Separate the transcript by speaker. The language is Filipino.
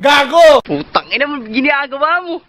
Speaker 1: Gago!
Speaker 2: Putang ina mo, ginagawa mo.